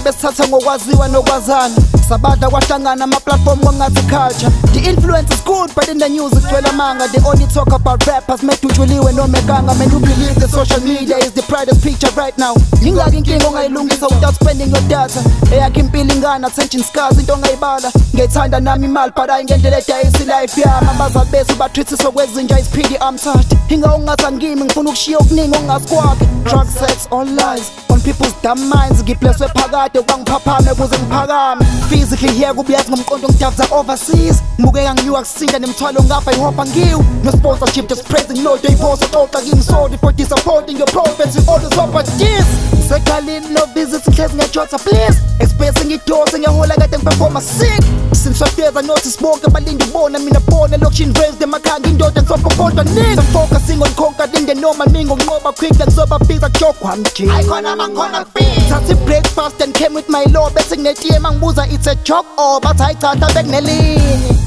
thina besithatha ngokwaziwa nokwazana sabadla kwahlangana ama-platform kwangathi culture. The influence is good but in the news igcwele manga they only talk about rappers medutshuliwe nomekanga man you believe the social media is the brightest picture right now. Yingaki inkinga ongayilungisa without spending your data. Eyakho impilo ingana attention scars into ongayibala. Ngiyayithanda nami imali but ayingendlela edayisa ilife yami. Abazali bethu bathwithiswa kwezinja isiphidi amthathe inga ungathi angimi ngifuna ukushiya okuningi ongasikwabi drug sex all lies people's dumb minds ngibleswe phakade kwangiphaphame kuze ngiphakame physically here kubuyazi ngomqondo ngidavuza overseas. Ngibukeka nginyuka kusinda nemthwalo ngapha ihopa ngiwo no sponsorship just praising no day post oxoxa king sorry for disappointing your prophets with all this but this Swekaling love disease sihlezi ngiyajonsa please Experience ngidonse ngiyahola kade ngiperforma sick Since wafeza notice bonke balinde ubona mina bona Lokshin raised emakhaya ngindoda need. I'm Focusing on conquer linde noma ningo nqoba quick Ngizoba I joke one G I khona mangikhona big Thathi breakfast and came with my law Bese nginetiye mangibuza it's a joke or oh, but hayi cha bekune lini